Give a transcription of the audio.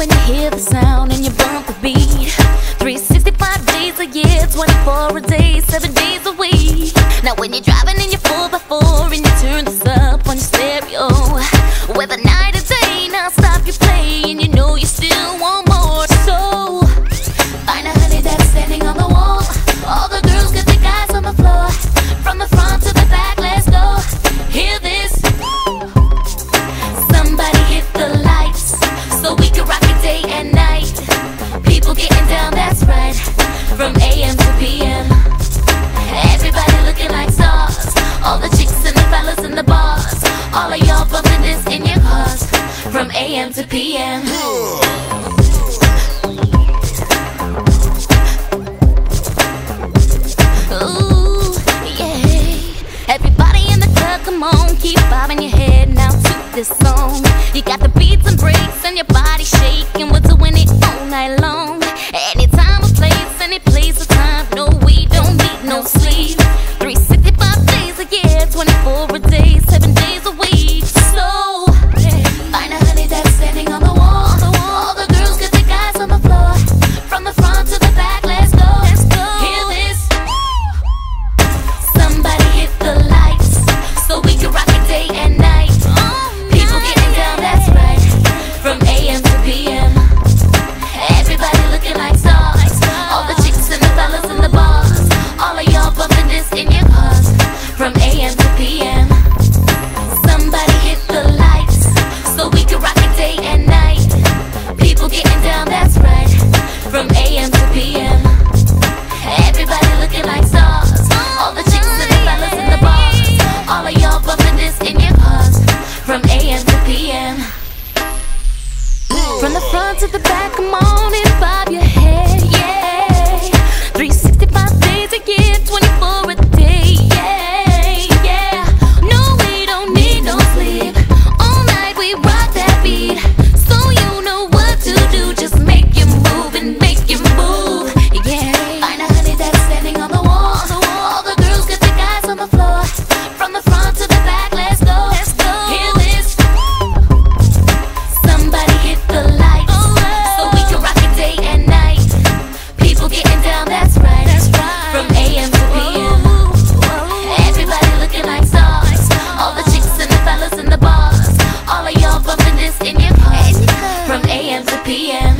when you hear the sound and you bump the beat. 365 days a year, 24 a day, 7 days a week. Now when you're driving and you know you still want more. So find a honey that's standing on the wall. All the girls the guys on the floor. From the front to the back, let's go. Hear this. Somebody hit the lights so we can rock it day and night. People getting down, that's right. From AM to PM. AM to PM. Everybody in the club, come on, keep bobbing your head now to this song. You got the beats and breaks and your body shaking. We're down, that's right. From AM to PM Everybody looking like so happy.